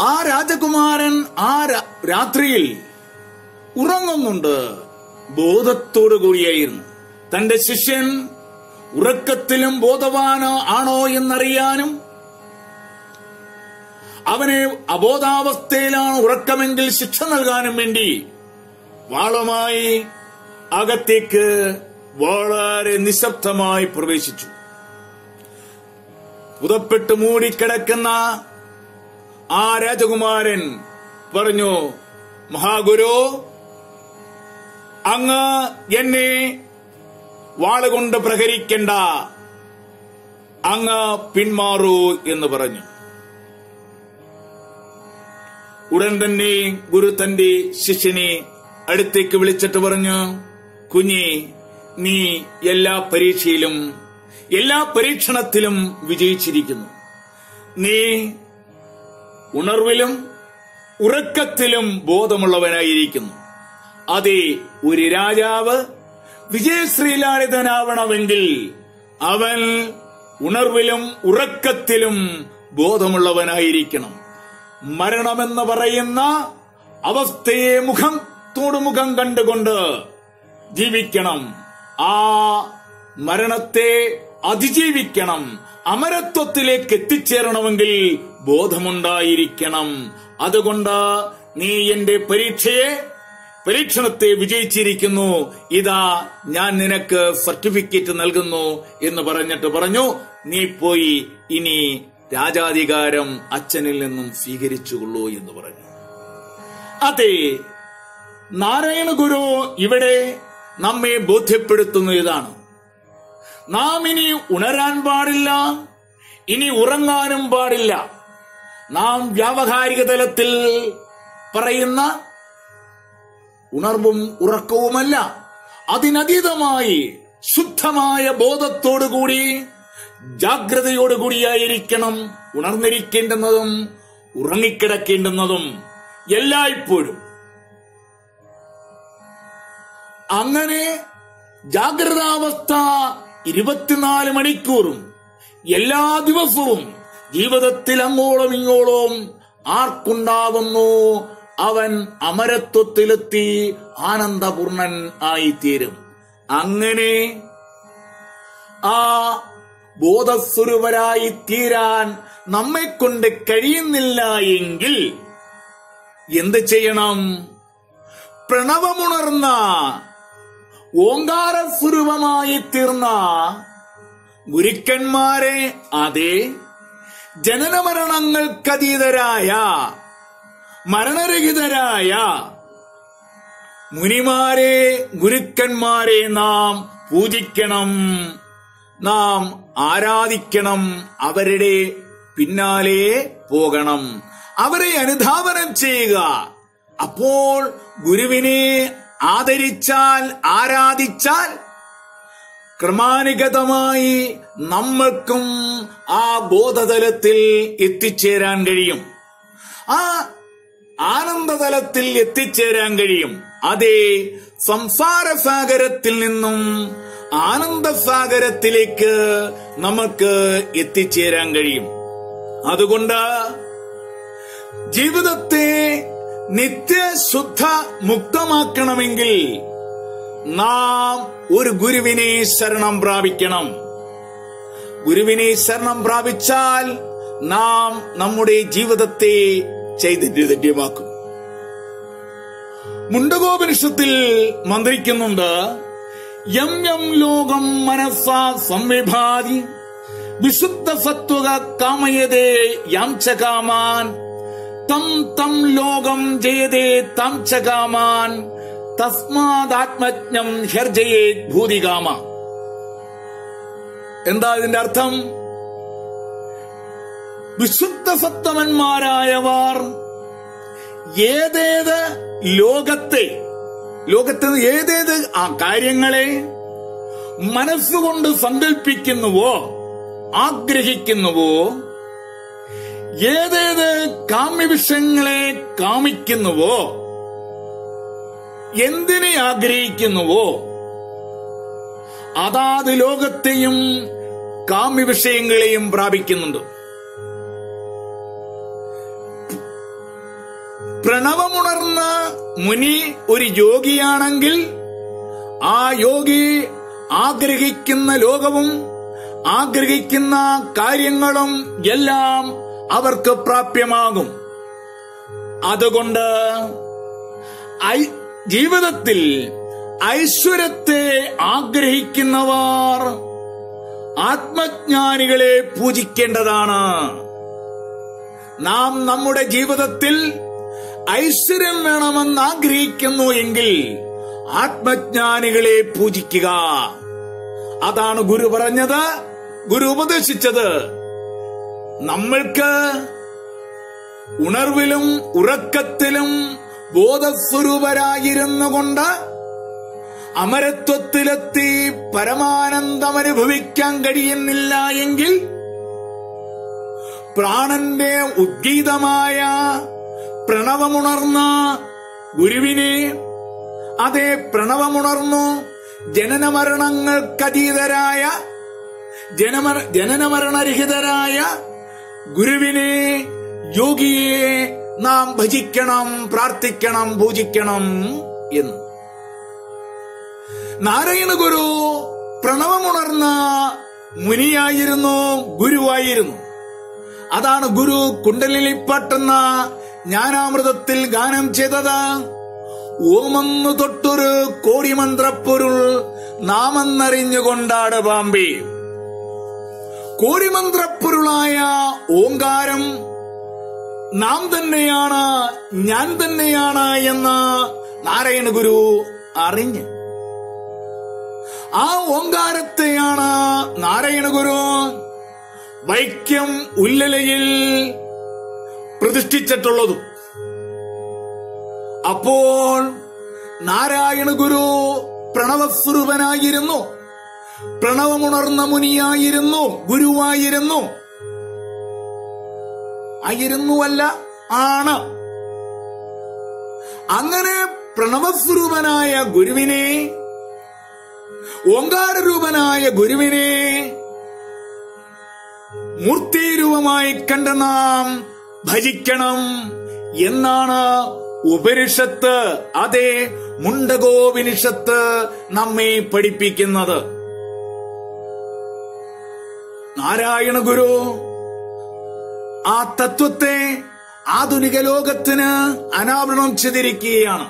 ആ രാജകുമാരൻ ആ രാത്രിയിൽ ഉറങ്ങുന്നുണ്ട്. ബോധത്തോടു കൂടിയായിരുന്നു. തന്റെ ശിഷ്യൻ ഉറക്കത്തിലും ബോധവാനോ ആണോ എന്നറിയാനും അവനെ അബോധാവസ്ഥയിലാണ് ഉറക്കമെങ്കിൽ ശിക്ഷ നൽകാനും വേണ്ടി വാളമായി അകത്തേക്ക് വളരെ നിശബ്ദമായി പ്രവേശിച്ചു. പുതപ്പെട്ട് മൂടിക്കിടക്കുന്ന ആ രാജകുമാരൻ പറഞ്ഞു മഹാഗുരു അങ്ങ് എന്നെ വാളുകൊണ്ട് പ്രഹരിക്കണ്ട. അങ്ങ് പിന്മാറൂ എന്ന് പറഞ്ഞു. ഉടൻ തന്നെ ഗുരു തന്റെ ശിഷ്യനെ അടുത്തേക്ക് വിളിച്ചിട്ട് പറഞ്ഞു കുഞ്ഞി നീ എല്ലാ പരീക്ഷയിലും എല്ലാ പരീക്ഷണത്തിലും വിജയിച്ചിരിക്കുന്നു. നീ ഉണർവിലും ഉറക്കത്തിലും ബോധമുള്ളവനായിരിക്കുന്നു. അതെ ഒരു രാജാവ് വിജയശ്രീലാളിതനാവണമെങ്കിൽ അവൻ ഉണർവിലും ഉറക്കത്തിലും ബോധമുള്ളവനായിരിക്കണം. മരണമെന്ന് പറയുന്ന അവസ്ഥയെ മുഖം തോടുമുഖം കണ്ടുകൊണ്ട് ജീവിക്കണം. ആ മരണത്തെ അതിജീവിക്കണം. അമരത്വത്തിലേക്ക് എത്തിച്ചേരണമെങ്കിൽ ബോധമുണ്ടായിരിക്കണം. അതുകൊണ്ട് നീ എന്റെ പരീക്ഷയെ പരീക്ഷണത്തെ വിജയിച്ചിരിക്കുന്നു. ഇതാ ഞാൻ നിനക്ക് സർട്ടിഫിക്കറ്റ് നൽകുന്നു എന്ന് പറഞ്ഞിട്ട് പറഞ്ഞു. നീ പോയി ഇനി രാജാധികാരം അച്ഛനിൽ നിന്നും സ്വീകരിച്ചുകൊള്ളൂ എന്ന് പറഞ്ഞു. അതെ നാരായണ ഗുരു ഇവിടെ നമ്മെ ബോധ്യപ്പെടുത്തുന്ന ഇതാണ്. നാം ഇനി ഉണരാൻ പാടില്ല ഇനി ഉറങ്ങാനും പാടില്ല. നാം വ്യാവഹാരിക തലത്തിൽ പറയുന്ന ഉണർവും ഉറക്കവുമല്ല അതിനതീതമായി ശുദ്ധമായ ബോധത്തോടുകൂടി ജാഗ്രതയോടുകൂടിയായിരിക്കണം ഉണർന്നിരിക്കേണ്ടുന്നതും ഉറങ്ങിക്കിടക്കേണ്ടുന്നതും എല്ലായ്പ്പോഴും. അങ്ങനെ ജാഗ്രതാവസ്ഥ ഇരുപത്തിനാല് മണിക്കൂറും എല്ലാ ദിവസവും ജീവിതത്തിൽ അങ്ങോളം ഇങ്ങോളം ആർക്കുണ്ടാവുന്നു? അവൻ അമരത്വത്തിലെത്തി ആനന്ദപൂർണൻ ആയിത്തീരും. അങ്ങനെ ആ ബോധസ്വരൂപരായി തീരാൻ നമ്മെ കൊണ്ട് കഴിയുന്നില്ല എങ്കിൽ എന്ത് ചെയ്യണം? പ്രണവമുണർന്ന ഓങ്കാര സ്വരൂപമായി തീർന്ന ഗുരുക്കന്മാരെ അതേ ജനനമരണങ്ങൾക്കതീതരായ മരണരഹിതരായ മുനിമാരെ ഗുരുക്കന്മാരെ നാം പൂജിക്കണം നാം ആരാധിക്കണം അവരുടെ പിന്നാലെ പോകണം. അവരെ അനുധാവനം ചെയ്യുക. അപ്പോൾ ഗുരുവിനെ ആദരിച്ചാൽ ആരാധിച്ചാൽ ക്രമാനുഗതമായി നമ്മൾക്കും ആ ബോധതലത്തിൽ എത്തിച്ചേരാൻ കഴിയും. ആ ആനന്ദതലത്തിൽ എത്തിച്ചേരാൻ കഴിയും. അതേ സംസാര സാഗരത്തിൽ നിന്നും ആനന്ദസാഗരത്തിലേക്ക് നമുക്ക് എത്തിച്ചേരാൻ കഴിയും. അതുകൊണ്ട് ജീവിതത്തെ നിത്യശുദ്ധ മുക്തമാക്കണമെങ്കിൽ നാം ഒരു ഗുരുവിനെ ശരണം പ്രാപിക്കണം. ഗുരുവിനെ ശരണം പ്രാപിച്ചാൽ നാം നമ്മുടെ ജീവിതത്തെ ചൈതന്യമാക്കും മുണ്ടകോപനിഷത്തിൽ മന്ത്രിക്കുന്നുണ്ട് യം യം ലോകം മനസ്സാ സംവിഭാതി വിശുദ്ധ സത്വക കാമയതേ യാം ച കാമാൻ തം തം ലോകം ജയതേ തം ചാമാൻ തസ്മാത്മജ്ഞം ഹെർജയേ ഭൂതികാമ. എന്താ ഇതിന്റെ അർത്ഥം? വിശുദ്ധ സത്തമന്മാരായവർ ഏതേത് ലോകത്തെ ലോകത്തെ ഏതേത് ആ കാര്യങ്ങളെ മനസ്സുകൊണ്ട് സങ്കല്പിക്കുന്നുവോ ആഗ്രഹിക്കുന്നുവോ ഏതേത് കാമ്യവിഷയങ്ങളെ കാമിക്കുന്നുവോ? എന്തിനെ ആഗ്രഹിക്കുന്നുവോ? അതാത് ലോകത്തെയും കാമ്യവിഷയങ്ങളെയും പ്രാപിക്കുന്നുണ്ട്. പ്രണവമുണർന്ന മുനി ഒരു യോഗിയാണെങ്കിൽ ആ യോഗി ആഗ്രഹിക്കുന്ന ലോകവും ആഗ്രഹിക്കുന്ന കാര്യങ്ങളും എല്ലാം അവർക്ക് പ്രാപ്യമാകും. അതുകൊണ്ട് ജീവിതത്തിൽ ഐശ്വര്യത്തെ ആഗ്രഹിക്കുന്നവർ ആത്മജ്ഞാനികളെ പൂജിക്കേണ്ടതാണ്. നാം നമ്മുടെ ജീവിതത്തിൽ ഐശ്വര്യം വേണമെന്ന് ആഗ്രഹിക്കുന്നു എങ്കിൽ ആത്മജ്ഞാനികളെ പൂജിക്കുക. അതാണ് ഗുരു പറഞ്ഞത് ഗുരു ഉപദേശിച്ചത്. നമ്മൾക്ക് ഉണർവിലും ഉറക്കത്തിലും ബോധസ്വരൂപരായിരുന്നു കൊണ്ട് അമരത്വത്തിലെത്തി പരമാനന്ദം അനുഭവിക്കാൻ കഴിയുന്നില്ല എങ്കിൽ പ്രാണന്റെ ഉദ്ഗീതമായ പ്രണവമുണർന്ന ഗുരുവിനെ അതേ പ്രണവമുണർന്നു ജനനമരണങ്ങൾക്കതീതരായ ജനമ ജനനമരണരഹിതരായ ഗുരുവിനെ യോഗിയെ നാം ഭജിക്കണം പ്രാർത്ഥിക്കണം പൂജിക്കണം എന്ന്. നാരായണ ഗുരു പ്രണവമുണർന്ന മുനിയായിരുന്നു ഗുരുവായിരുന്നു. അതാണ് ഗുരു കുണ്ടലിലിപ്പാട്ടെന്ന ജ്ഞാനാമൃതത്തിൽ ഗാനം ചെയ്തത്. ഓമെന്ന് തൊട്ടൊരു കോടിമന്ത്രപ്പൊരുൾ നാമെന്നറിഞ്ഞുകൊണ്ടാട് പാമ്പി. കോടിമന്ത്രപ്പൊരുളായ ഓങ്കാരം നാം തന്നെയാണ് ഞാൻ തന്നെയാണ് എന്ന് നാരായണ ഗുരു അറിഞ്ഞ്. ആ ഓങ്കാരത്തെയാണ് നാരായണ ഗുരു വൈക്കം ഉല്ലലയിൽ പ്രതിഷ്ഠിച്ചിട്ടുള്ളത്. അപ്പോൾ നാരായണ ഗുരു പ്രണവസ്വരൂപനായിരുന്നു. പ്രണവമുണർന്ന മുനിയായിരുന്നു ഗുരുവായിരുന്നു. ആയിരുന്നുവല്ല ആണ്. അങ്ങനെ പ്രണവസ്വരൂപനായ ഗുരുവിനെ ഓങ്കാരരൂപനായ ഗുരുവിനെ മൂർത്തിരൂപമായി കണ്ട നാം ഭജിക്കണം എന്നാണ് ഉപനിഷത്ത് അതേ മുണ്ടകോപനിഷത്ത് നമ്മെ പഠിപ്പിക്കുന്നത്. നാരായണ ഗുരു ആ തത്വത്തെ ആധുനിക ലോകത്തിന് അനാവരണം ചെയ്തിരിക്കുകയാണ്.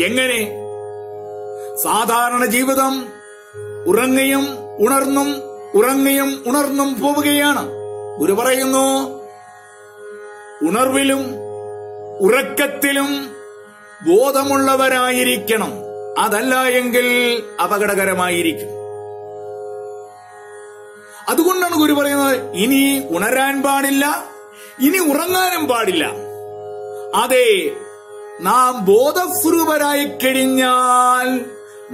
എങ്ങനെ? സാധാരണ ജീവിതം ഉറങ്ങയും ഉണർന്നും ഉറങ്ങയും ഉണർന്നും പോവുകയാണ്. ഗുരു പറയുന്നു ഉണർവിലും ഉറക്കത്തിലും ബോധമുള്ളവരായിരിക്കണം. അതല്ല എങ്കിൽ അപകടകരമായിരിക്കും. അതുകൊണ്ടാണ് ഗുരു പറയുന്നത് ഇനി ഉണരാൻ പാടില്ല ഇനി ഉറങ്ങാനും പാടില്ല. അതെ നാം ബോധസ്വരൂപരായി കഴിഞ്ഞാൽ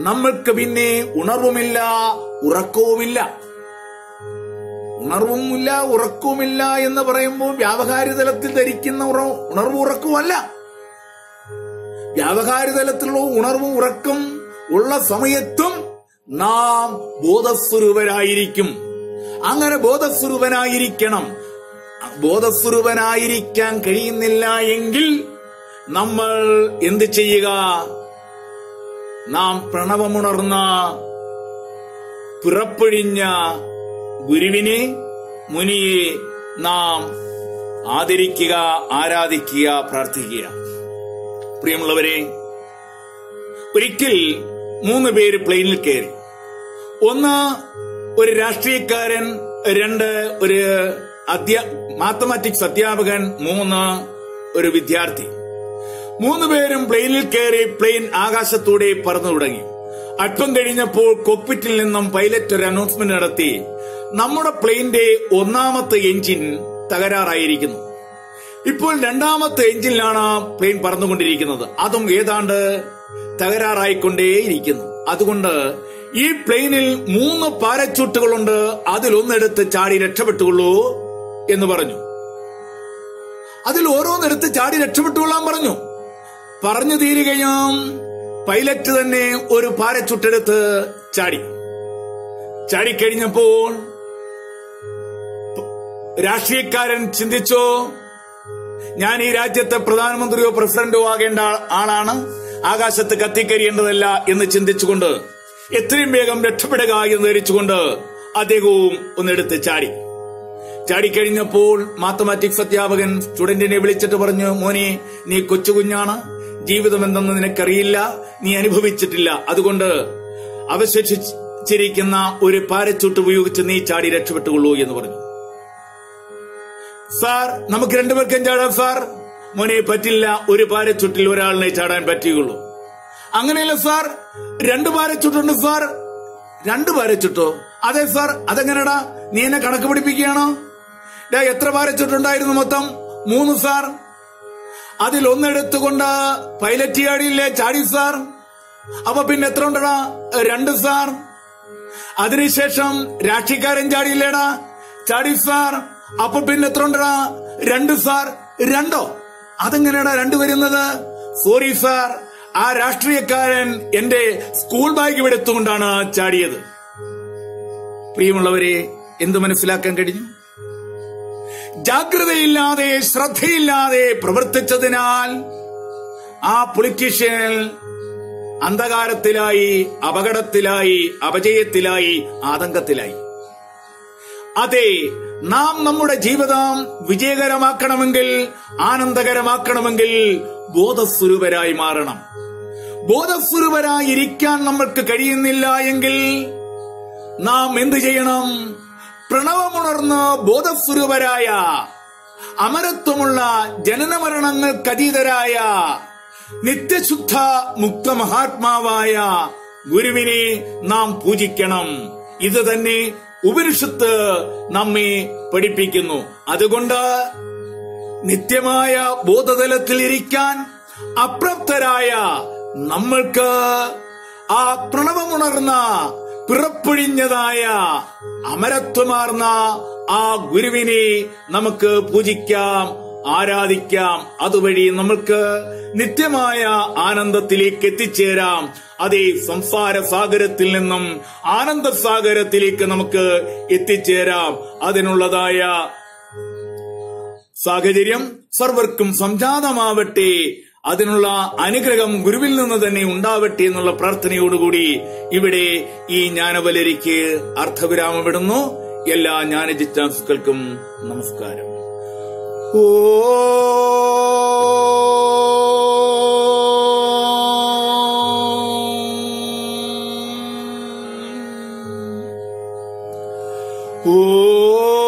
നമ്മൾക്ക് പിന്നെ ഉണർവുമില്ല ഉറക്കവുമില്ല. ഉണർവുമില്ല ഉറക്കവുമില്ല എന്ന് പറയുമ്പോൾ വ്യാവഹാരിക തലത്തിൽ ധരിക്കുന്ന ഉണർവ് ഉറക്കവുമല്ല വ്യാവഹാരിക തലത്തിലുള്ള ഉണർവും ഉറക്കം ഉള്ള സമയത്തും നാം ബോധസ്വരൂപരായിരിക്കും. അങ്ങനെ ബോധസ്വരൂപനായിരിക്കണം. ബോധസ്വരൂപനായിരിക്കാൻ കഴിയുന്നില്ല എങ്കിൽ നമ്മൾ എന്ത് ചെയ്യുക? നാം പ്രണവമുണർന്ന പിറപ്പൊഴിഞ്ഞ ഗുരുവിനെ മുനിയെ നാം ആദരിക്കുക ആരാധിക്കുക പ്രാർത്ഥിക്കുക. പ്രിയമുള്ളവരെ ഒരിക്കൽ മൂന്ന് പേര് പ്ലെയിനിൽ കയറി. ഒന്ന് ഒരു രാഷ്ട്രീയക്കാരൻ രണ്ട് ഒരു അധ്യാ മാത്തമാറ്റിക്സ് അധ്യാപകൻ മൂന്ന് ഒരു വിദ്യാർത്ഥി. മൂന്ന് പേരും പ്ലെയിനിൽ കയറി പ്ലെയിൻ ആകാശത്തൂടെ പറന്നു തുടങ്ങി. അല്പം കഴിഞ്ഞപ്പോൾ കോക്പിറ്റിൽ നിന്നും പൈലറ്റ് ഒരു അനൗൺസ്മെന്റ് നടത്തി. നമ്മുടെ പ്ലെയിന്റെ ഒന്നാമത്തെ എഞ്ചിൻ തകരാറായിരിക്കുന്നു. ഇപ്പോൾ രണ്ടാമത്തെ എഞ്ചിനിലാണ് പ്ലെയിൻ പറന്നുകൊണ്ടിരിക്കുന്നത്. അതും ഏതാണ്ട് തകരാറായിക്കൊണ്ടേയിരിക്കുന്നു. അതുകൊണ്ട് ഈ പ്ലെയിനിൽ മൂന്ന് പാരച്ചൂട്ടുകളുണ്ട്. അതിലൊന്നെടുത്ത് ചാടി രക്ഷപ്പെട്ടുകൊള്ളൂ എന്ന് പറഞ്ഞു. അതിൽ ഓരോന്നെടുത്ത് ചാടി രക്ഷപ്പെട്ടുകൊള്ളാൻ പറഞ്ഞു. പറഞ്ഞു തീരുകയും പൈലറ്റ് തന്നെ ഒരു പാരച്ചുട്ടെടുത്ത് ചാടി. ചാടിക്കഴിഞ്ഞപ്പോൾ രാഷ്ട്രീയക്കാരൻ ചിന്തിച്ചോ ഞാൻ ഈ രാജ്യത്തെ പ്രധാനമന്ത്രിയോ പ്രസിഡന്റോ ആകേണ്ട ആളാണ്? ആകാശത്ത് കത്തിക്കരിയേണ്ടതല്ല എന്ന് ചിന്തിച്ചുകൊണ്ട് എത്രയും വേഗം രക്ഷപ്പെടുക എന്ന് ധരിച്ചുകൊണ്ട് അദ്ദേഹവും ഒന്നെടുത്ത് ചാടി. ചാടിക്കഴിഞ്ഞപ്പോൾ മാത്തമാറ്റിക്സ് അധ്യാപകൻ സ്റ്റുഡന്റിനെ വിളിച്ചിട്ട് പറഞ്ഞു മോനെ നീ കൊച്ചുകുഞ്ഞാണ് ജീവിതം എന്തെന്ന് നിനക്കറിയില്ല. നീ അനുഭവിച്ചിട്ടില്ല. അതുകൊണ്ട് അവശേഷിച്ചിരിക്കുന്ന ഒരു പാരച്ചൂട്ട് ഉപയോഗിച്ച് നീ ചാടി രക്ഷപ്പെട്ടുകൊള്ളൂ എന്ന് പറഞ്ഞു. സാർ നമുക്ക് രണ്ടുപേർക്കും ചാടാം സാർ? മോനെ പറ്റില്ല. ഒരു പാരച്ചൂട്ടിൽ ഒരാളിനെ ചാടാൻ പറ്റുകയുള്ളൂ. അങ്ങനെയല്ല സാർ? രണ്ട് പാരച്ചുട്ടുണ്ട് സാർ. രണ്ട് പാരച്ചുട്ടോ അതെ സാർ അതെങ്ങനെടാ? നീ എന്നെ കണക്ക് പഠിപ്പിക്കുകയാണോ ഡാ എത്ര പാരച്ചുട്ടുണ്ടായിരുന്നു മൊത്തം? മൂന്ന് സാർ. അതിൽ ഒന്നെടുത്തുകൊണ്ട് പൈലറ്റ് ചാടിയില്ലേ? ചാടി സാർ. അപ്പൊ പിന്നെ എത്ര ഉണ്ടടാ? രണ്ട് സാർ. അതിനുശേഷം രാഷ്ട്രീയക്കാരൻ ചാടിയില്ലേടാ? ചാടി സാർ. അപ്പൊ പിന്നെ എത്ര ഉണ്ടടാ? രണ്ട് സാർ. രണ്ടോ? അതെങ്ങനെയാടാ രണ്ട് വരുന്നത്? സോറി സാർ ആ രാഷ്ട്രീയക്കാരൻ എന്റെ സ്കൂൾ ബാഗ് എടുത്തുകൊണ്ടാണ് ചാടിയത്. പ്രിയമുള്ളവരെ എന്തു മനസ്സിലാക്കാൻ കഴിഞ്ഞു? ജാഗ്രതയില്ലാതെ ശ്രദ്ധയില്ലാതെ പ്രവർത്തിച്ചതിനാൽ ആ പൊളിറ്റീഷ്യൻ അന്ധകാരത്തിലായി അപകടത്തിലായി അപജയത്തിലായി ആതങ്കത്തിലായി. അതെ നാം നമ്മുടെ ജീവിതം വിജയകരമാക്കണമെങ്കിൽ ആനന്ദകരമാക്കണമെങ്കിൽ ബോധസ്വരൂപരായി മാറണം. ബോധസ്വരൂപരായി ഇരിക്കാൻ നമ്മൾക്ക് കഴിയുന്നില്ല എങ്കിൽ നാം എന്തു ചെയ്യണം? പ്രണവമുണർന്ന് ബോധസ്വരൂപരായ അമരത്വമുള്ള ജനനമരണങ്ങൾക്കതീതരായ നിത്യശുദ്ധ മുക്ത മഹാത്മാവായ ഗുരുവിനെ നാം പൂജിക്കണം. ഇത് തന്നെ ഉപനിഷത്ത് നമ്മെ പഠിപ്പിക്കുന്നു. അതുകൊണ്ട് നിത്യമായ ബോധതലത്തിൽ ഇരിക്കാൻ അപ്രാപ്തരായ നമ്മൾക്ക് ആ പ്രണവമുണർന്ന പിറപ്പൊഴിഞ്ഞതായ അമരത്വമാർന്ന ആ ഗുരുവിനെ നമുക്ക് പൂജിക്കാം ആരാധിക്കാം. അതുവഴി നമ്മൾക്ക് നിത്യമായ ആനന്ദത്തിലേക്ക് എത്തിച്ചേരാം. അതേ സംസാര സാഗരത്തിൽ നിന്നും ആനന്ദ സാഗരത്തിലേക്ക് നമുക്ക് എത്തിച്ചേരാം. അതിനുള്ളതായ സാഹചര്യം സർവർക്കും സംജാതമാവട്ടെ. അതിനുള്ള അനുഗ്രഹം ഗുരുവിൽ നിന്ന് തന്നെ ഉണ്ടാവട്ടെ എന്നുള്ള പ്രാർത്ഥനയോടുകൂടി ഇവിടെ ഈ ജ്ഞാനവലരിക്ക് അർത്ഥവിരാമമിടുന്നു എല്ലാ ജ്ഞാനജിജ്ഞാസുക്കൾക്കും നമസ്കാരം. ഓ ഓ